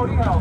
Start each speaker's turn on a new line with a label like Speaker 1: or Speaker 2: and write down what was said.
Speaker 1: 116 for Cody Helder.